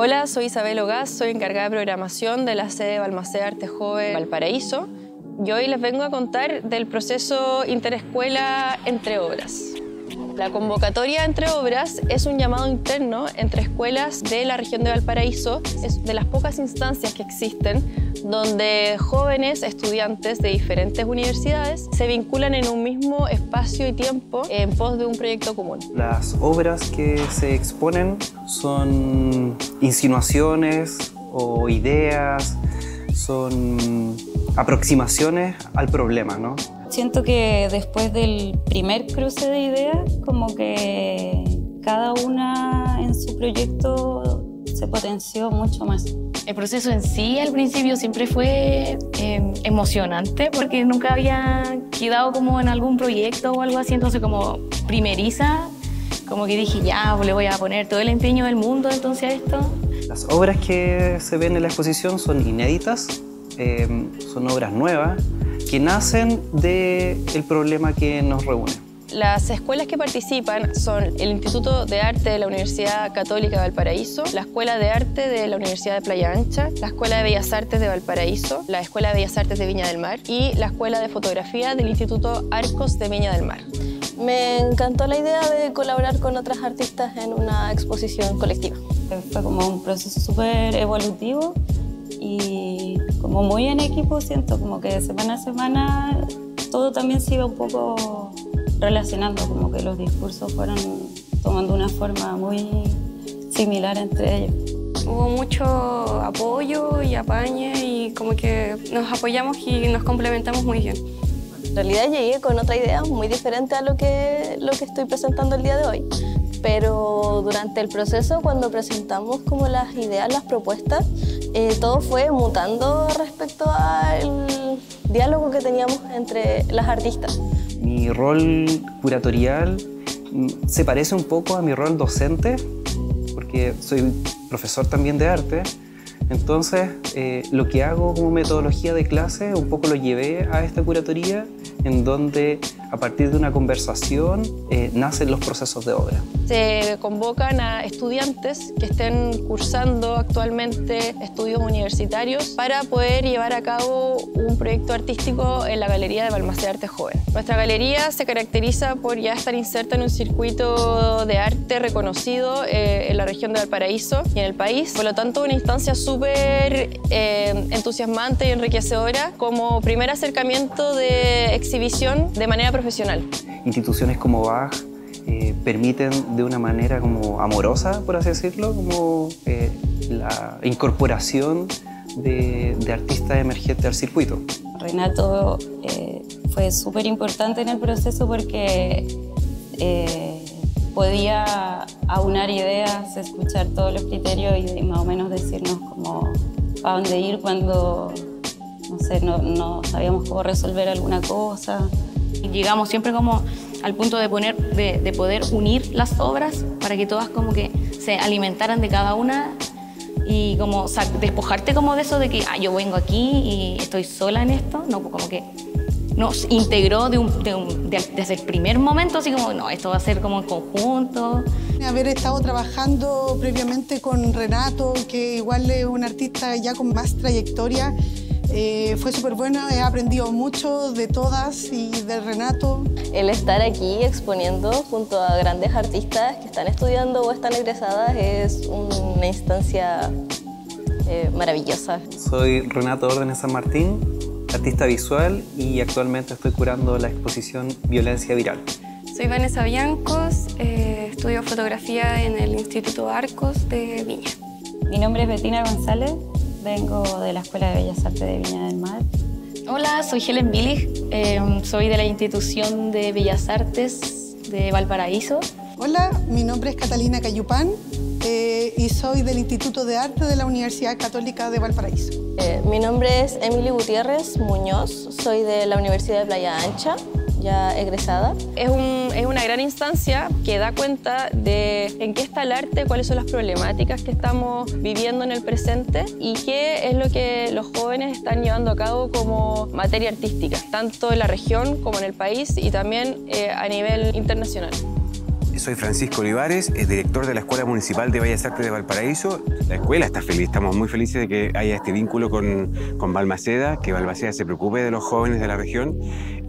Hola, soy Isabel Ogaz, soy encargada de programación de la sede Balmaceda Arte Joven Valparaíso y hoy les vengo a contar del proceso Interescuela Entre Obras. La convocatoria entre obras es un llamado interno entre escuelas de la región de Valparaíso, es de las pocas instancias que existen donde jóvenes estudiantes de diferentes universidades se vinculan en un mismo espacio y tiempo en pos de un proyecto común. Las obras que se exponen son insinuaciones o ideas, son aproximaciones al problema, ¿no? Siento que después del primer cruce de ideas, como que cada una en su proyecto se potenció mucho más. El proceso en sí al principio siempre fue em, emocionante porque nunca había quedado como en algún proyecto o algo así, entonces como primeriza, como que dije ya, le voy a poner todo el empeño del mundo entonces a esto. Las obras que se ven en la exposición son inéditas, em, son obras nuevas, que nacen del el problema que nos reúne. Las escuelas que participan son el Instituto de Arte de la Universidad Católica de Valparaíso, la Escuela de Arte de la Universidad de Playa Ancha, la Escuela de Bellas Artes de Valparaíso, la Escuela de Bellas Artes de Viña del Mar y la Escuela de Fotografía del Instituto Arcos de Viña del Mar. Me encantó la idea de colaborar con otras artistas en una exposición colectiva. Fue como un proceso súper evolutivo y como muy en equipo siento como que semana a semana todo también se iba un poco relacionando, como que los discursos fueron tomando una forma muy similar entre ellos. Hubo mucho apoyo y apañe y como que nos apoyamos y nos complementamos muy bien. En realidad llegué con otra idea muy diferente a lo que, lo que estoy presentando el día de hoy pero durante el proceso, cuando presentamos como las ideas, las propuestas, eh, todo fue mutando respecto al diálogo que teníamos entre las artistas. Mi rol curatorial mm, se parece un poco a mi rol docente, porque soy profesor también de arte, entonces, eh, lo que hago como metodología de clase, un poco lo llevé a esta curatoría, en donde a partir de una conversación eh, nacen los procesos de obra. Se convocan a estudiantes que estén cursando actualmente estudios universitarios para poder llevar a cabo un proyecto artístico en la Galería de Balmaceda Arte Joven. Nuestra galería se caracteriza por ya estar inserta en un circuito de arte reconocido eh, en la región de Valparaíso y en el país, por lo tanto una instancia súper eh, entusiasmante y enriquecedora como primer acercamiento de exhibición de manera profesional. Instituciones como Bach eh, permiten de una manera como amorosa, por así decirlo, como eh, la incorporación de, artistas emergentes al circuito. Renato eh, fue súper importante en el proceso porque podía aunar ideas, escuchar todos los criterios y más o menos decirnos como a dónde ir cuando no sé, no, no sabíamos cómo resolver alguna cosa. Llegamos siempre como al punto de, poner, de, poder unir las obras para que todas como que se alimentaran de cada una y como despojarte como de eso de que ah, yo vengo aquí y estoy sola en esto, no, como que nos integró de un, desde el primer momento, así como, no, esto va a ser como en conjunto. Haber estado trabajando previamente con Renato, que igual es un artista ya con más trayectoria, eh, fue súper bueno, he aprendido mucho de todas y de Renato. El estar aquí exponiendo junto a grandes artistas que están estudiando o están egresadas es una instancia eh, maravillosa. Soy Renato Órdenes San Martín, artista visual y actualmente estoy curando la exposición Violencia Viral. Soy Vanessa Biancos, eh, estudio fotografía en el Instituto Arcos de Viña. Mi nombre es Bettina González, Vengo de la Escuela de Bellas Artes de Viña del Mar. Hola, soy Helen Billig, em, soy de la Institución de Bellas Artes de Valparaíso. Hola, mi nombre es Catalina Cayupán eh, y soy del Instituto de Arte de la Universidad Católica de Valparaíso. Eh, mi nombre es Emily Gutiérrez Muñoz, soy de la Universidad de Playa Ancha ya egresada. Es, es, una gran instancia que da cuenta de en qué está el arte, cuáles son las problemáticas que estamos viviendo en el presente y qué es lo que los jóvenes están llevando a cabo como materia artística, tanto en la región como en el país y también eh, a nivel internacional. Soy Francisco Olivares, director de la Escuela Municipal de Bellas Artes de Valparaíso. La escuela está feliz, estamos muy felices de que haya este vínculo con, con Balmaceda, que Balmaceda se preocupe de los jóvenes de la región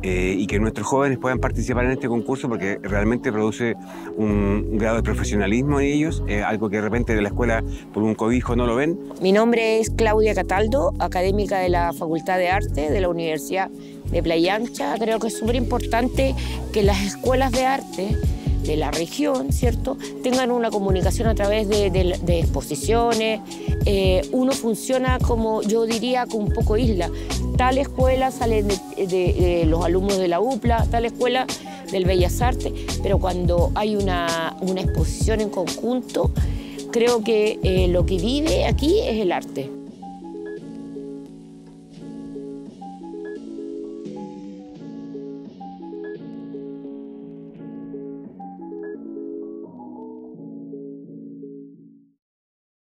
eh, y que nuestros jóvenes puedan participar en este concurso porque realmente produce un, grado de profesionalismo en ellos, eh, algo que de repente de la escuela por un cobijo no lo ven. Mi nombre es Claudia Cataldo, académica de la Facultad de Arte de la Universidad de Playa Ancha. Creo que es súper importante que las escuelas de arte de la región, ¿cierto?, tengan una comunicación a través de, exposiciones. Eh, uno funciona como, yo diría, como un poco isla. Tal escuela sale de, los alumnos de la UPLA, tal escuela del Bellas Artes, pero cuando hay una, exposición en conjunto, creo que eh, lo que vive aquí es el arte.